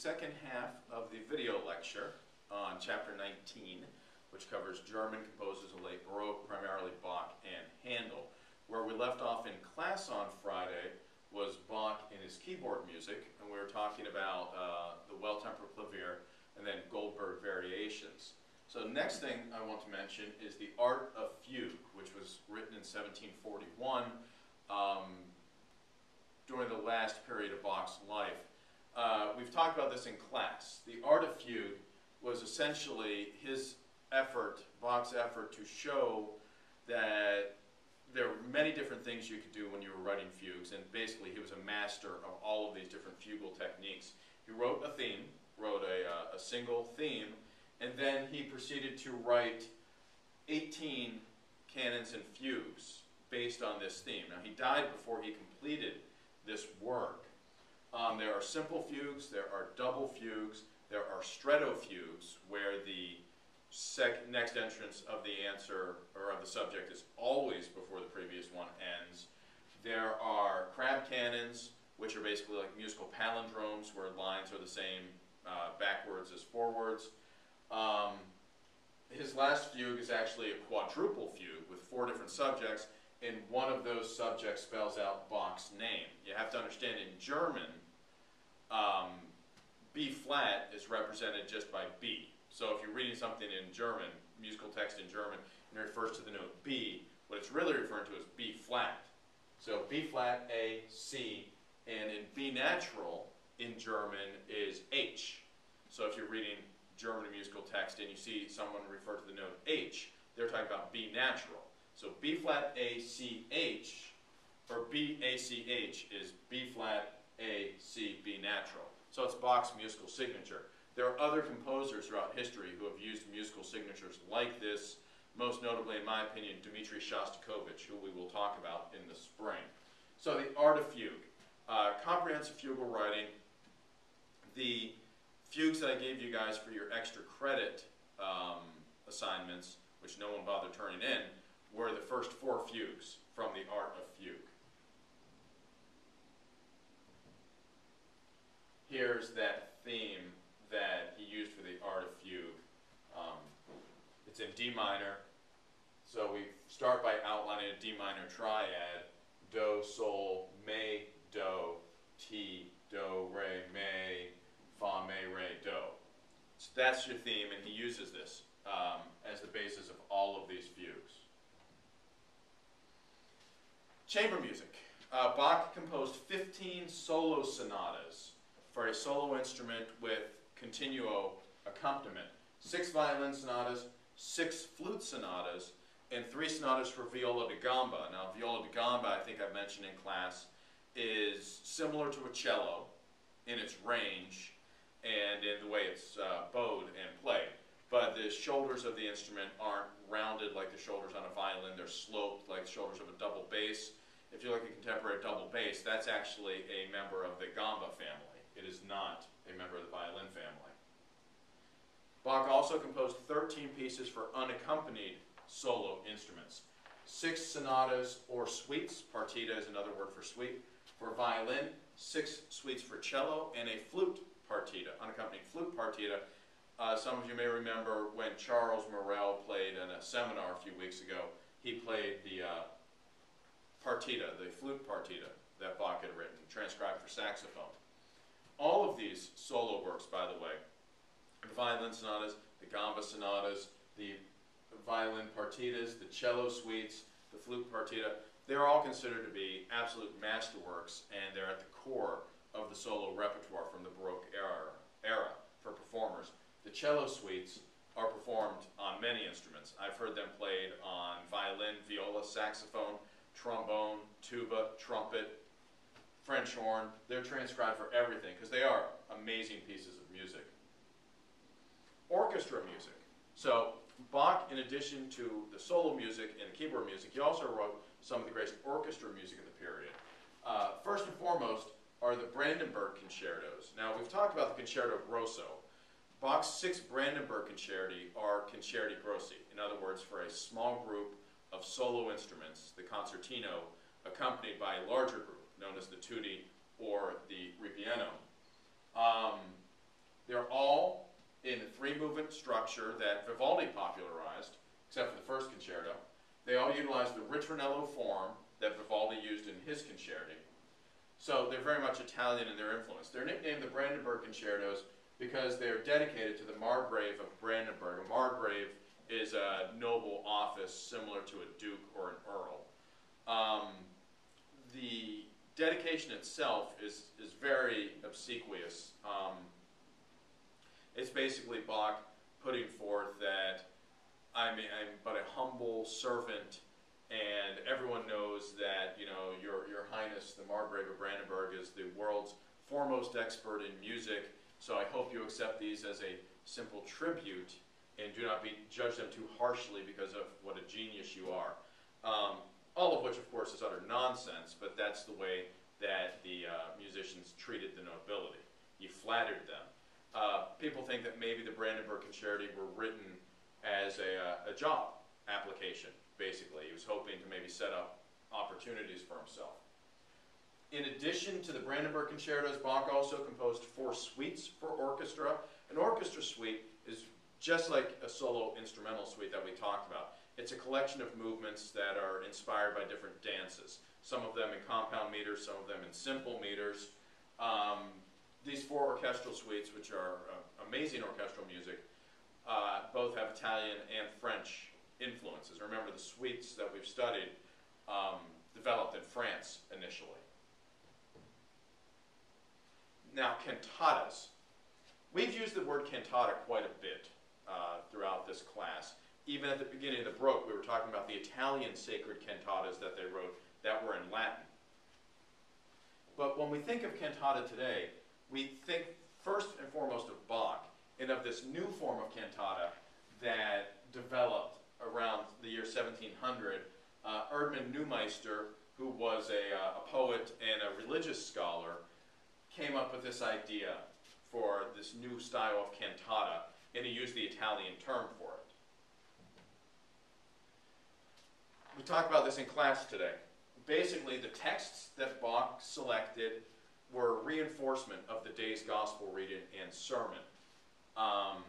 second half of the video lecture on chapter 19, which covers German composers of late Baroque, primarily Bach and Handel. Where we left off in class on Friday was Bach and his keyboard music, and we were talking about uh, the well-tempered clavier and then Goldberg variations. So next thing I want to mention is the Art of Fugue, which was written in 1741 um, during the last period of Bach's life. Uh, we've talked about this in class. The art of fugue was essentially his effort, Bach's effort, to show that there are many different things you could do when you were writing fugues, and basically he was a master of all of these different fugal techniques. He wrote a theme, wrote a, uh, a single theme, and then he proceeded to write 18 canons and fugues based on this theme. Now he died before he completed this work. Um, there are simple fugues, there are double fugues, there are stretto fugues, where the next entrance of the answer or of the subject is always before the previous one ends. There are crab canons, which are basically like musical palindromes, where lines are the same uh, backwards as forwards. Um, his last fugue is actually a quadruple fugue with four different subjects, and one of those subjects spells out Bach's name. You have to understand in German, um, B flat is represented just by B. So if you're reading something in German, musical text in German, and it refers to the note B, what it's really referring to is B flat. So B flat, A, C, and in B natural in German is H. So if you're reading German musical text and you see someone refer to the note H, they're talking about B natural. So B flat A C H, or B A C H is B flat A C B natural. So it's Bach's musical signature. There are other composers throughout history who have used musical signatures like this, most notably, in my opinion, Dmitri Shostakovich, who we will talk about in the spring. So the art of fugue. Uh, comprehensive fugal writing. The fugues that I gave you guys for your extra credit um, assignments, which no one bothered turning in, were the first four fugues from the art of fugue. Here's that theme that he used for the art of fugue. Um, it's in D minor. So we start by outlining a D minor triad, do, sol, me, do, ti, do, re, me, fa, me, re, do. So that's your theme, and he uses this um, as the basis of all of these fugues. Chamber music. Uh, Bach composed 15 solo sonatas for a solo instrument with continuo accompaniment. Six violin sonatas, six flute sonatas, and three sonatas for viola da gamba. Now, viola da gamba, I think I've mentioned in class, is similar to a cello in its range and in the way it's uh, bowed and played. But the shoulders of the instrument aren't rounded like the shoulders on a violin. They're sloped like the shoulders of a double bass if you look at contemporary double bass, that's actually a member of the gamba family. It is not a member of the violin family. Bach also composed 13 pieces for unaccompanied solo instruments. Six sonatas or suites, partita is another word for suite, for violin, six suites for cello, and a flute partita, unaccompanied flute partita. Uh, some of you may remember when Charles Morel played in a seminar a few weeks ago, he played the uh, partita, the flute partita that Bach had written, transcribed for saxophone. All of these solo works, by the way, the violin sonatas, the gamba sonatas, the violin partitas, the cello suites, the flute partita, they're all considered to be absolute masterworks, and they're at the core of the solo repertoire from the Baroque era, era for performers. The cello suites are performed on many instruments. I've heard them played on violin, viola, saxophone, trombone, tuba, trumpet, French horn. They're transcribed for everything because they are amazing pieces of music. Orchestra music. So Bach, in addition to the solo music and the keyboard music, he also wrote some of the greatest orchestra music of the period. Uh, first and foremost are the Brandenburg concertos. Now, we've talked about the concerto grosso. Bach's six Brandenburg concerti are concerti grossi. In other words, for a small group of solo instruments, the concertino, accompanied by a larger group known as the tutti or the ripieno. Um, They're all in a three-movement structure that Vivaldi popularized, except for the first concerto. They all utilize the ritornello form that Vivaldi used in his concerti. So they're very much Italian in their influence. They're nicknamed the Brandenburg Concertos because they're dedicated to the Margrave of Brandenburg. A Margrave is a noble office similar to a duke or an earl. Um, the dedication itself is, is very obsequious. Um, it's basically Bach putting forth that I'm, I'm but a humble servant and everyone knows that you know your your highness the margrave of brandenburg is the world's foremost expert in music so i hope you accept these as a simple tribute and do not be judge them too harshly because of what a genius you are um, all of which of course is utter nonsense but that's the way that the uh, musicians treated the nobility you flattered them uh, people think that maybe the brandenburg concerti were written as a, uh, a job application basically. He was hoping to maybe set up opportunities for himself. In addition to the Brandenburg concertos, Bach also composed four suites for orchestra. An orchestra suite is just like a solo instrumental suite that we talked about. It's a collection of movements that are inspired by different dances. Some of them in compound meters, some of them in simple meters. Um, these four orchestral suites, which are uh, amazing orchestral music, uh, both have Italian and French influences. Remember, the suites that we've studied um, developed in France initially. Now, cantatas. We've used the word cantata quite a bit uh, throughout this class. Even at the beginning of the Baroque, we were talking about the Italian sacred cantatas that they wrote that were in Latin. But when we think of cantata today, we think first and foremost of Bach and of this new form of cantata that developed around the year 1700, uh, Erdmann Neumeister, who was a, uh, a poet and a religious scholar, came up with this idea for this new style of cantata, and he used the Italian term for it. We talked about this in class today. Basically, the texts that Bach selected were reinforcement of the day's gospel reading and sermon. Um,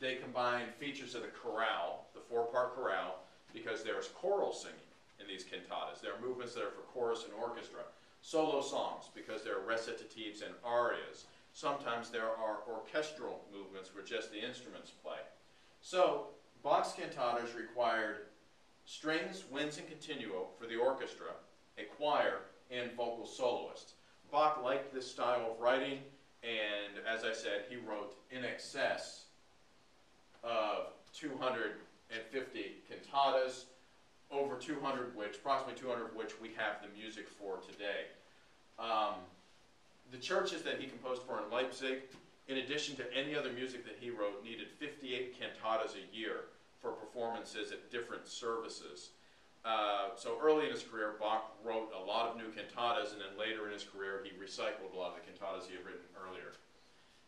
they combine features of the chorale, the four-part chorale, because there's choral singing in these cantatas. There are movements that are for chorus and orchestra. Solo songs, because there are recitatives and arias. Sometimes there are orchestral movements where just the instruments play. So, Bach's cantatas required strings, winds, and continuo for the orchestra, a choir, and vocal soloists. Bach liked this style of writing, and as I said, he wrote in excess of 250 cantatas, over 200 which, approximately 200 of which we have the music for today. Um, the churches that he composed for in Leipzig, in addition to any other music that he wrote, needed 58 cantatas a year for performances at different services. Uh, so early in his career, Bach wrote a lot of new cantatas, and then later in his career, he recycled a lot of the cantatas he had written earlier.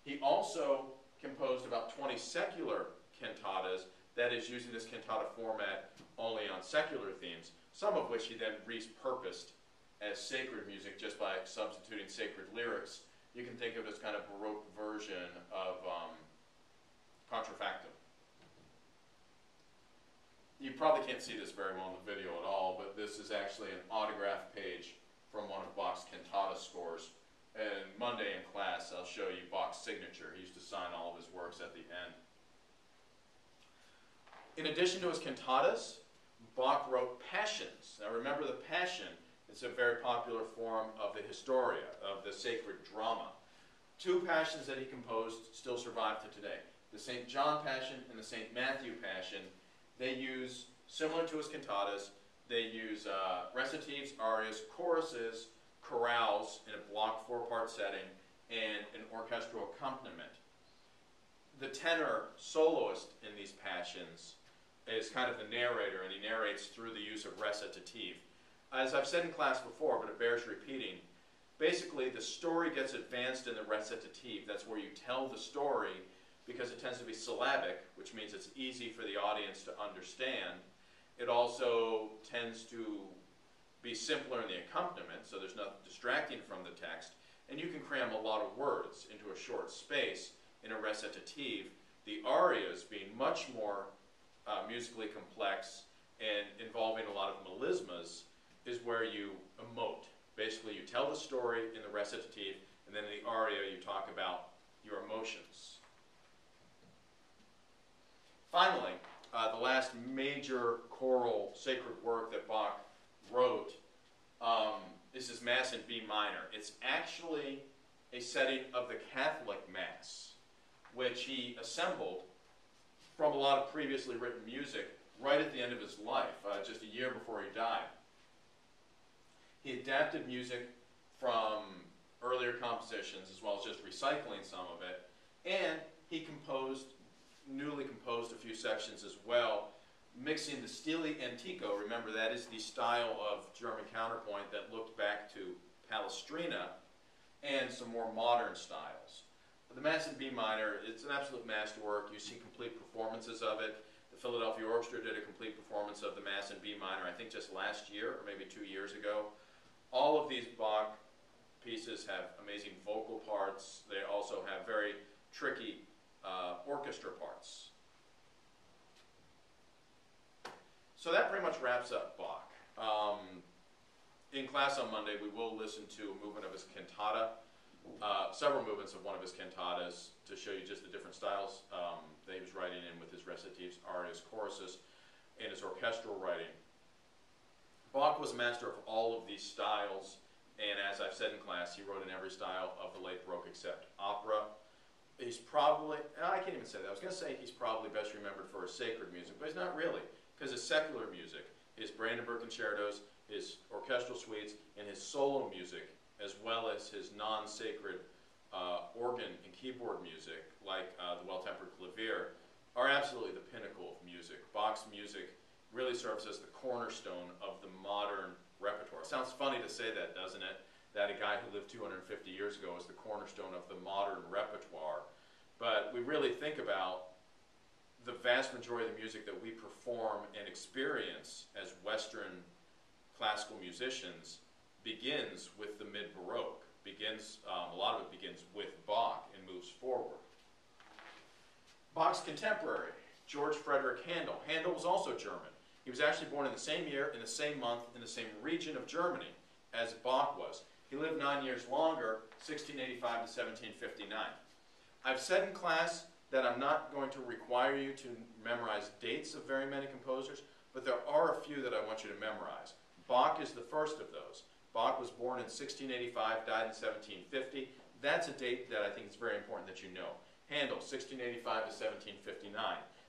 He also composed about 20 secular cantatas that is using this cantata format only on secular themes, some of which he then repurposed as sacred music just by substituting sacred lyrics. You can think of as kind of Baroque version of um, contrafactum. You probably can't see this very well in the video at all, but this is actually an autograph page from one of Bach's cantata scores. And Monday in class, I'll show you Bach's signature. He used to sign all of his works at the end. In addition to his cantatas, Bach wrote passions. Now remember the passion is a very popular form of the Historia, of the sacred drama. Two passions that he composed still survive to today. The St. John Passion and the St. Matthew Passion, they use, similar to his cantatas, they use uh, recitatives, arias, choruses, chorales in a block four-part setting, and an orchestral accompaniment. The tenor soloist in these passions is kind of the narrator, and he narrates through the use of recitative. As I've said in class before, but it bears repeating, basically the story gets advanced in the recitative. That's where you tell the story because it tends to be syllabic, which means it's easy for the audience to understand. It also tends to be simpler in the accompaniment, so there's nothing distracting from the text, and you can cram a lot of words into a short space in a recitative, the arias being much more uh, musically complex and involving a lot of melismas, is where you emote. Basically, you tell the story in the recitative, and then in the aria, you talk about your emotions. Finally, uh, the last major choral sacred work that Bach wrote um, is Mass in B minor. It's actually a setting of the Catholic Mass, which he assembled from a lot of previously written music right at the end of his life, uh, just a year before he died. He adapted music from earlier compositions as well as just recycling some of it, and he composed, newly composed a few sections as well, mixing the stile antico, remember that is the style of German counterpoint that looked back to Palestrina, and some more modern styles. But the Mass in B minor, it's an absolute masterwork. You see complete performances of it. The Philadelphia Orchestra did a complete performance of the Mass in B minor, I think just last year or maybe two years ago. All of these Bach pieces have amazing vocal parts. They also have very tricky uh, orchestra parts. So that pretty much wraps up Bach. Um, in class on Monday, we will listen to a movement of his cantata, uh, several movements of one of his cantatas to show you just the different styles um, that he was writing in with his recitatives, arias, choruses, and his orchestral writing. Bach was a master of all of these styles, and as I've said in class, he wrote in every style of the late Baroque except opera. He's probably, I can't even say that, I was going to say he's probably best remembered for his sacred music, but he's not really, because his secular music, his Brandenburg concertos, his orchestral suites, and his solo music, as well as his non-sacred uh, organ and keyboard music, like uh, the Well-Tempered Clavier, are absolutely the pinnacle of music. Bach's music really serves as the cornerstone of the modern repertoire. Sounds funny to say that, doesn't it? That a guy who lived 250 years ago is the cornerstone of the modern repertoire. But we really think about the vast majority of the music that we perform and experience as Western classical musicians begins with the mid-Baroque. Begins, um, a lot of it begins with Bach and moves forward. Bach's contemporary, George Frederick Handel. Handel was also German. He was actually born in the same year, in the same month, in the same region of Germany as Bach was. He lived nine years longer, 1685 to 1759. I've said in class that I'm not going to require you to memorize dates of very many composers, but there are a few that I want you to memorize. Bach is the first of those. Bach was born in 1685, died in 1750. That's a date that I think is very important that you know. Handel, 1685 to 1759.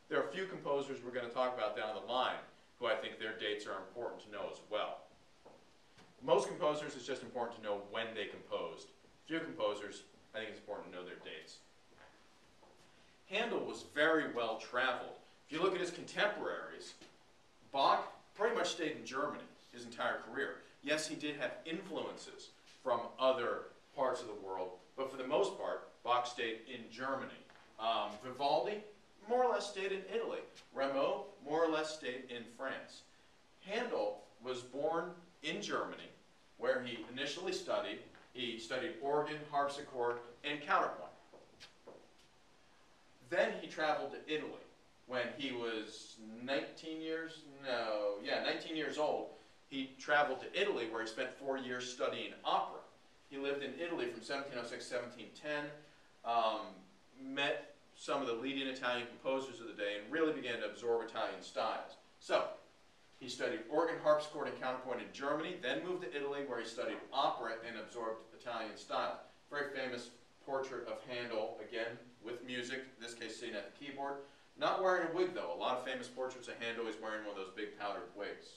There are a few composers we're going to talk about down the line who I think their dates are important to know as well. Most composers, it's just important to know when they composed. Few composers, I think it's important to know their dates. Handel was very well traveled. If you look at his contemporaries, Bach pretty much stayed in Germany his entire career. Yes, he did have influences from other parts of the world, but for the most part, Bach stayed in Germany. Um, Vivaldi more or less stayed in Italy. Rameau more or less stayed in France. Handel was born in Germany, where he initially studied. He studied organ, harpsichord, and counterpoint. Then he traveled to Italy when he was 19 years, no, yeah, 19 years old, he traveled to Italy where he spent four years studying opera. He lived in Italy from 1706 1710, um, met some of the leading Italian composers of the day, and really began to absorb Italian styles. So, he studied organ, harpsichord, and counterpoint in Germany, then moved to Italy where he studied opera and absorbed Italian style. Very famous portrait of Handel, again, with music, in this case sitting at the keyboard. Not wearing a wig though. A lot of famous portraits of Handel, he's wearing one of those big powdered wigs.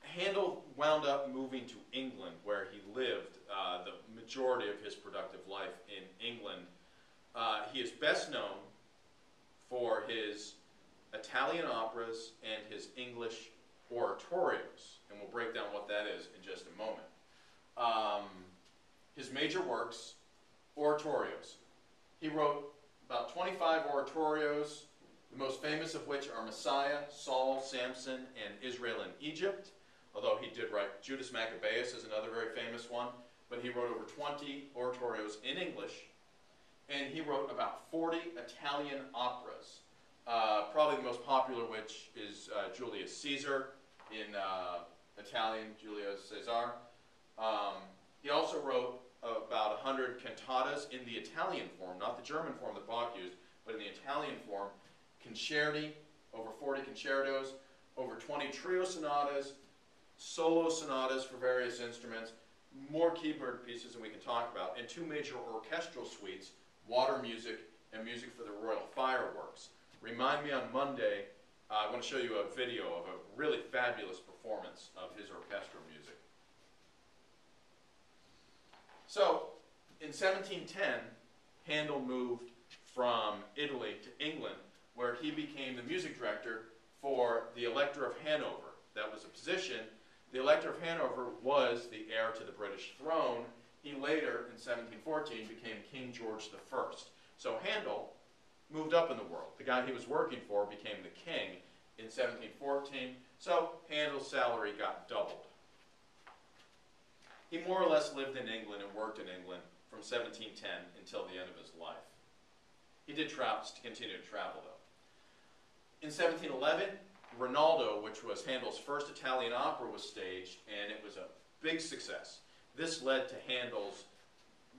Handel wound up moving to England, where he lived uh, the majority of his productive life in England. Uh, he is best known for his Italian operas and his English oratorios, and we'll break down what that is in just a moment. Um, his major works, oratorios. He wrote about 25 oratorios, the most famous of which are Messiah, Saul, Samson, and Israel in Egypt although he did write Judas Maccabeus is another very famous one. but he wrote over 20 oratorios in English, and he wrote about 40 Italian operas. Uh, probably the most popular which is uh, Julius Caesar in uh, Italian, Giulio Cesare. Um, he also wrote about 100 cantatas in the Italian form, not the German form that Bach used, but in the Italian form. Concerti, over 40 concertos, over 20 trio sonatas, solo sonatas for various instruments, more keyboard pieces than we can talk about, and two major orchestral suites, water music and music for the Royal Fireworks. Remind me on Monday, uh, I want to show you a video of a really fabulous performance of his orchestral music. So, in 1710, Handel moved from Italy to England, where he became the music director for the Elector of Hanover. That was a position. The Elector of Hanover was the heir to the British throne. He later, in 1714, became King George I. So Handel moved up in the world. The guy he was working for became the king in 1714. So Handel's salary got doubled. He more or less lived in England and worked in England from 1710 until the end of his life. He did travel, to continue to travel though. In 1711, Rinaldo, which was Handel's first Italian opera, was staged, and it was a big success. This led to Handel's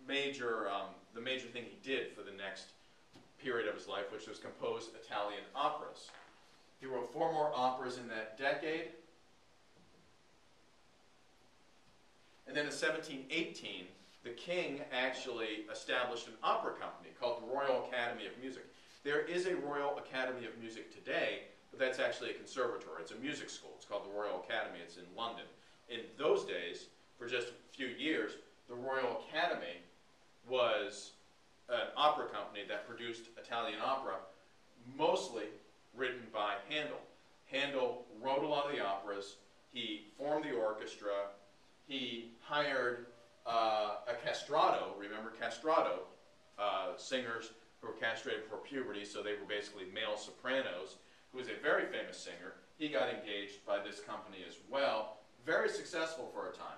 major, um, the major thing he did for the next period of his life, which was compose Italian operas. He wrote four more operas in that decade. And then in 1718, the king actually established an opera company called the Royal Academy of Music. There is a Royal Academy of Music today, but that's actually a conservatory. It's a music school. It's called the Royal Academy. It's in London. In those days, for just a few years, the Royal Academy was an opera company that produced Italian opera, mostly written by Handel. Handel wrote a lot of the operas. He formed the orchestra. He hired uh, a castrato, remember castrato, uh, singers who were castrated for puberty, so they were basically male sopranos, who was a very famous singer. He got engaged by this company as well. Very successful for a time.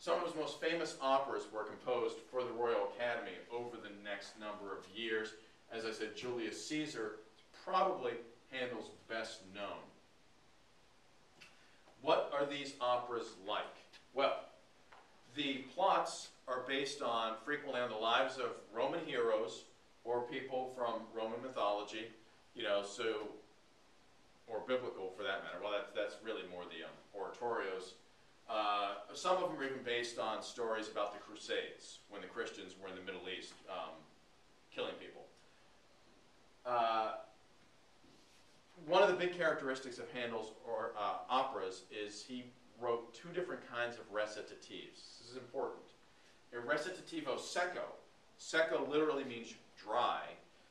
Some of his most famous operas were composed for the Royal Academy over the next number of years. As I said, Julius Caesar is probably Handel's best known. What are these operas like? Well, the plots are based on frequently on the lives of Roman heroes or people from Roman mythology, you know, so, or biblical for that matter. Well, that's, that's really more the um, oratorios. Uh, some of them are even based on stories about the Crusades, when the Christians were in the Middle East um, killing people. Uh, one of the big characteristics of Handel's or, uh, operas is he wrote two different kinds of recitatives. This is important. A recitativo secco. Secco literally means dry.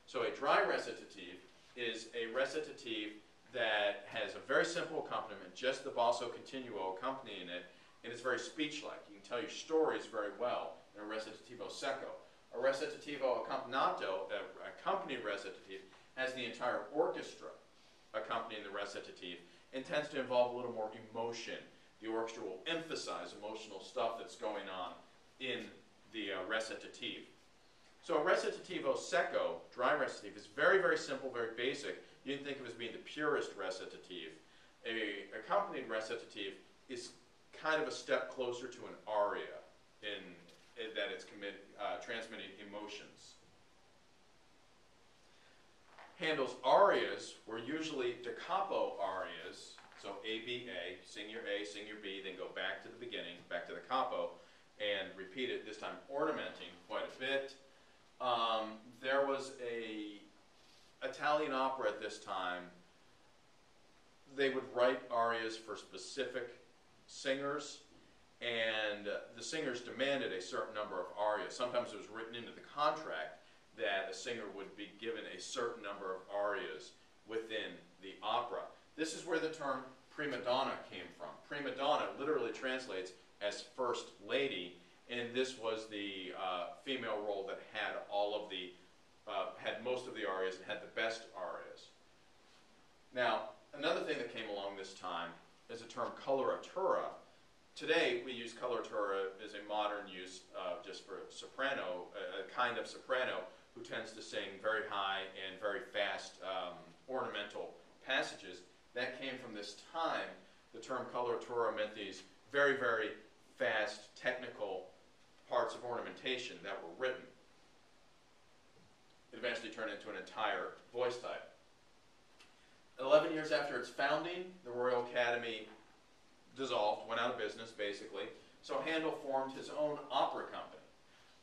So a dry recitative is a recitative that has a very simple accompaniment, just the basso continuo accompanying it, and it's very speech-like. You can tell your stories very well in a recitativo secco. A recitativo accompagnato, a accompanied recitative, has the entire orchestra accompanying the recitative and tends to involve a little more emotion. The orchestra will emphasize emotional stuff that's going on in the uh, recitative. So a recitativo secco, dry recitative, is very, very simple, very basic. You can think of it as being the purest recitative. A accompanied recitative is kind of a step closer to an aria in, in that it's uh, transmitting emotions. Handel's arias were usually da capo arias, so A, B, A, sing your A, sing your B, then go back to the beginning, back to the capo, and repeat it, this time ornamenting quite a bit. Um, there was a Italian opera at this time. They would write arias for specific singers, and uh, the singers demanded a certain number of arias. Sometimes it was written into the contract that a singer would be given a certain number of arias within the opera. This is where the term prima donna came from. Prima donna literally translates as first lady, and this was the uh, female role that had all of the, uh, had most of the arias and had the best arias. Now, another thing that came along this time is the term coloratura. today we use coloratura as a modern use uh, just for soprano, a, a, kind of soprano who tends to sing very high and very fast um, ornamental passages. That came from this time. The term coloratura meant these very, very fast technical parts of ornamentation that were written. It eventually turned into an entire voice type. Eleven years after its founding, the Royal Academy dissolved, went out of business, basically. So Handel formed his own opera company.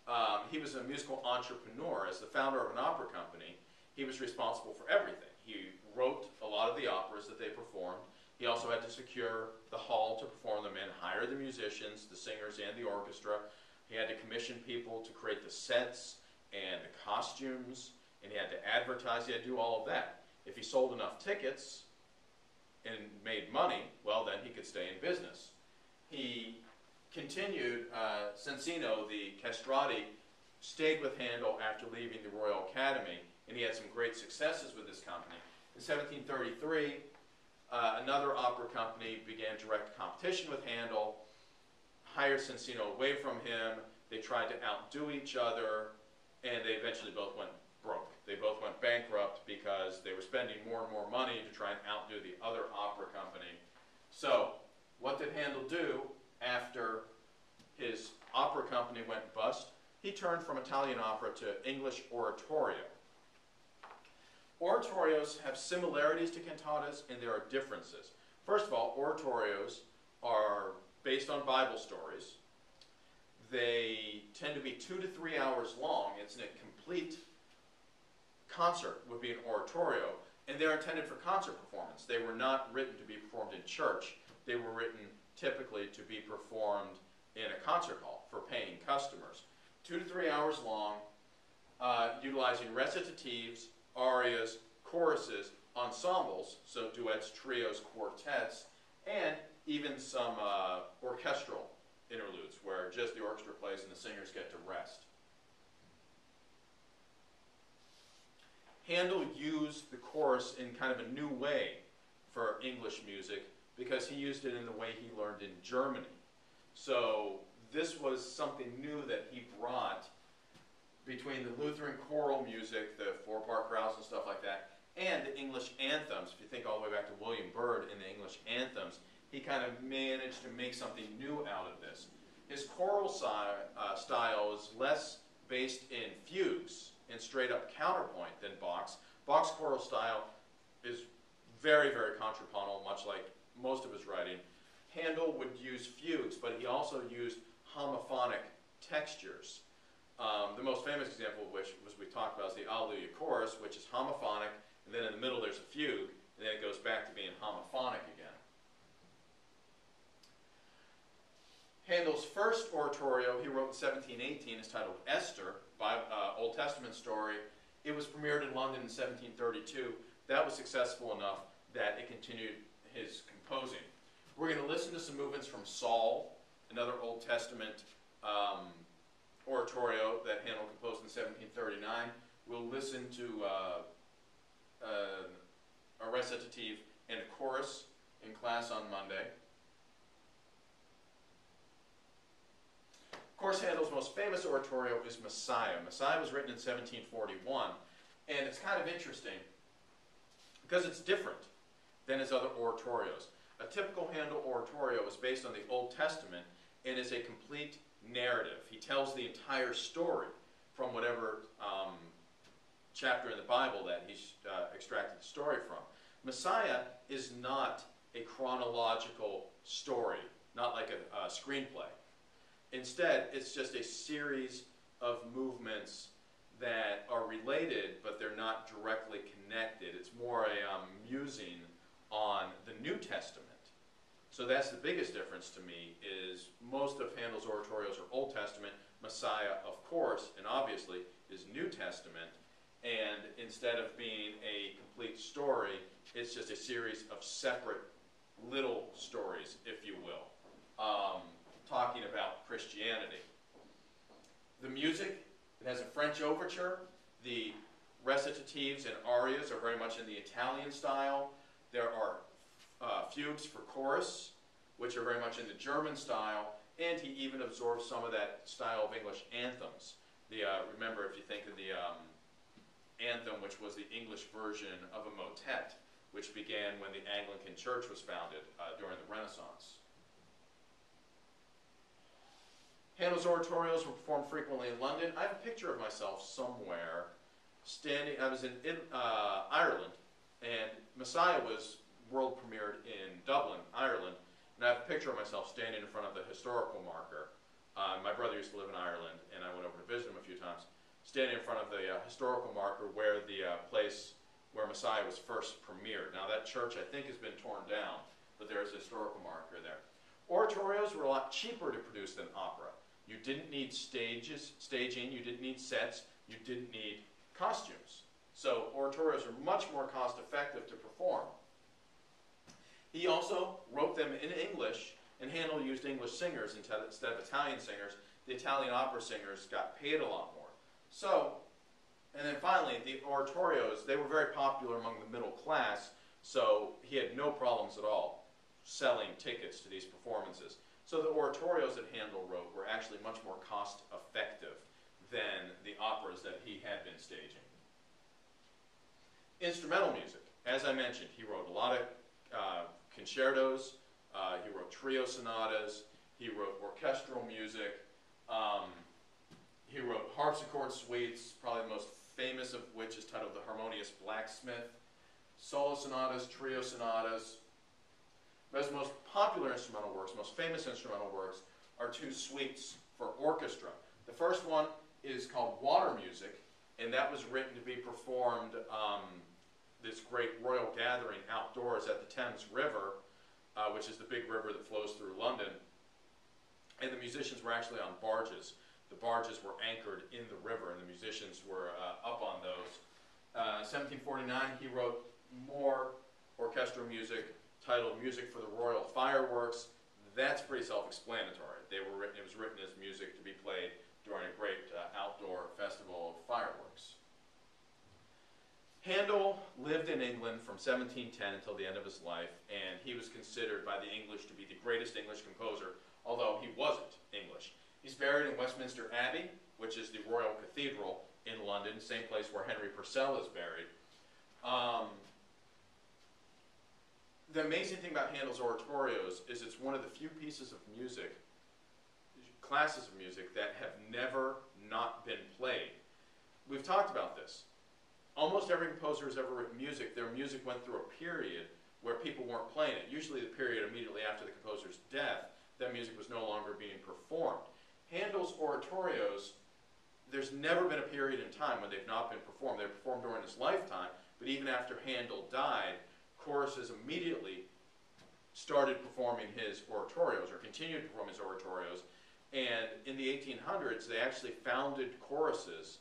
Um, he was a musical entrepreneur. As the founder of an opera company, he was responsible for everything. He wrote a lot of the operas that they performed. He also had to secure the hall to perform them in, hire the musicians, the singers, and the orchestra. He had to commission people to create the sets and the costumes, and he had to advertise. He had to do all of that. If he sold enough tickets and made money, well, then he could stay in business. He continued, uh, Senesino, the castrati, stayed with Handel after leaving the Royal Academy, and he had some great successes with this company. In 1733, uh, another opera company began direct competition with Handel, hired Senesino away from him. They tried to outdo each other, and they eventually both went broke. They both went bankrupt because they were spending more and more money to try and outdo the other opera company. So, what did Handel do after his opera company went bust? He turned from Italian opera to English oratorio. Oratorios have similarities to cantatas and there are differences. First of all, oratorios are based on Bible stories. They tend to be two to three hours long. It's a complete concert would be an oratorio, and they're intended for concert performance. They were not written to be performed in church. They were written typically to be performed in a concert hall for paying customers. Two to three hours long, uh, utilizing recitatives, arias, choruses, ensembles, so duets, trios, quartets, and even some uh, orchestral interludes where just the orchestra plays and the singers get to rest. Handel used the chorus in kind of a new way for English music because he used it in the way he learned in Germany. So this was something new that he brought between the Lutheran choral music, the four-part chorales and stuff like that, and the English anthems. If you think all the way back to William Byrd and the English anthems, he kind of managed to make something new out of this. His choral si uh, style is less based in fugues and straight up counterpoint than Bach's. Bach's choral style is very, very contrapuntal, much like most of his writing. Handel would use fugues, but he also used homophonic textures. Um, the most famous example of which was we talked about is the Alleluia chorus, which is homophonic, and then in the middle there's a fugue, and then it goes back to being homophonic again. Handel's first oratorio he wrote in 1718 is titled Esther, by, uh, Old Testament story. It was premiered in London in 1732. That was successful enough that it continued his composing. We're going to listen to some movements from Saul, another Old Testament um, oratorio that Handel composed in 1739. We'll listen to uh, uh, a recitative and a chorus in class on Monday. Of course, Handel's most famous oratorio is Messiah. Messiah was written in 1741, and it's kind of interesting because it's different than his other oratorios. A typical Handel oratorio is based on the Old Testament and is a complete narrative. He tells the entire story from whatever um, chapter in the Bible that he's uh, extracted the story from. Messiah is not a chronological story, not like a, a screenplay. Instead, it's just a series of movements that are related, but they're not directly connected. It's more a um, musing on the New Testament. So that's the biggest difference to me is most of Handel's oratorios are Old Testament. Messiah, of course, and obviously, is New Testament. And instead of being a complete story, it's just a series of separate little stories, if you will, um, talking about Christianity. The music, it has a French overture. The recitatives and arias are very much in the Italian style. There are uh, fugues for chorus. which are very much in the German style, and he even absorbed some of that style of English anthems. The, uh, remember, if you think of the um, anthem, which was the English version of a motet, which began when the Anglican Church was founded uh, during the Renaissance. Handel's oratorios were performed frequently in London. I have a picture of myself somewhere standing. I was in, in uh, Ireland, and Messiah was world premiered in Dublin, Ireland. And I have a picture of myself standing in front of the historical marker. Uh, my brother used to live in Ireland, and I went over to visit him a few times. Standing in front of the uh, historical marker where the uh, place where Messiah was first premiered. Now, that church, I think, has been torn down, but there is a historical marker there. Oratorios were a lot cheaper to produce than opera. You didn't need stages, staging, you didn't need sets, you didn't need costumes. So oratorios are much more cost effective to perform. He also wrote them in English, and Handel used English singers instead of Italian singers. The Italian opera singers got paid a lot more. So, and then finally, the oratorios, they were very popular among the middle class, so he had no problems at all selling tickets to these performances. So the oratorios that Handel wrote were actually much more cost effective than the operas that he had been staging. Instrumental music. As I mentioned, he wrote a lot of uh, concertos, uh, he wrote trio sonatas, he wrote orchestral music, um, he wrote harpsichord suites, probably the most famous of which is titled The Harmonious Blacksmith, solo sonatas, trio sonatas, but his most popular instrumental works, most famous instrumental works, are two suites for orchestra. The first one is called Water Music, and that was written to be performed um, this great royal gathering outdoors at the Thames River, uh, which is the big river that flows through London. And the musicians were actually on barges. The barges were anchored in the river, and the musicians were uh, up on those. Uh, 1749, he wrote more orchestral music titled Music for the Royal Fireworks. That's pretty self-explanatory. They were written, it was written as music to be played during a great uh, outdoor festival of fireworks. Handel lived in England from 1710 until the end of his life, and he was considered by the English to be the greatest English composer, although he wasn't English. He's buried in Westminster Abbey, which is the Royal Cathedral in London, same place where Henry Purcell is buried. Um, the amazing thing about Handel's oratorios is it's one of the few pieces of music, classes of music, that have never not been played. We've talked about this. Almost every composer who's ever written music, their music went through a period where people weren't playing it. Usually the period immediately after the composer's death, that music was no longer being performed. Handel's oratorios, there's never been a period in time when they've not been performed. They were performed during his lifetime, but even after Handel died, choruses immediately started performing his oratorios or continued to perform his oratorios. And in the 1800s, they actually founded choruses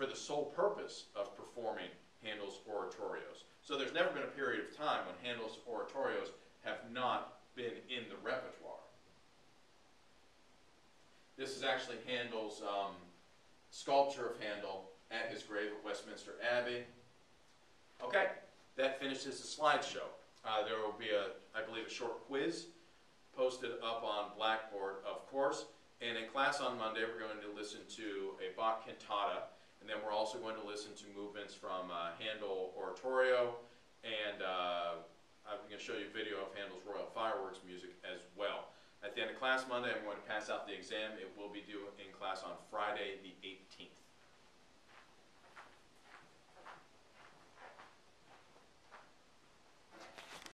for the sole purpose of performing Handel's oratorios. So there's never been a period of time when Handel's oratorios have not been in the repertoire. This is actually Handel's um, sculpture of Handel at his grave at Westminster Abbey. Okay, that finishes the slideshow. Uh, there will be a, I believe, a short quiz posted up on Blackboard, of course. And in class on Monday, we're going to listen to a Bach cantata, and then we're also going to listen to movements from uh, Handel Oratorio, and uh, I'm going to show you a video of Handel's Royal Fireworks music as well. At the end of class Monday, I'm going to pass out the exam. It will be due in class on Friday, the 8th